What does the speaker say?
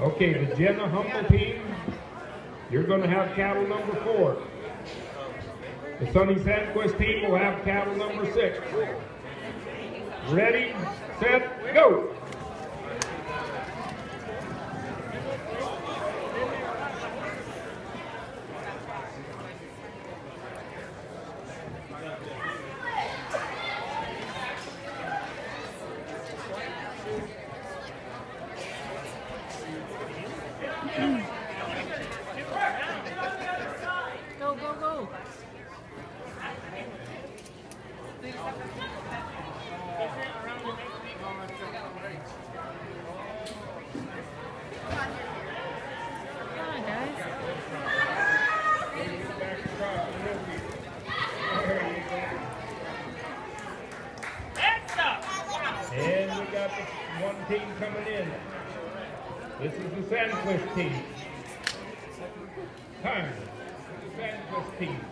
Okay, the Jenna Humble team, you're gonna have cattle number four. The Sunny Sandquist team will have cattle number six. Ready, set, go! Go, go, go. Come on, guys. And we got one team coming in. This is the Sandquist team. Time. The Sandquist team.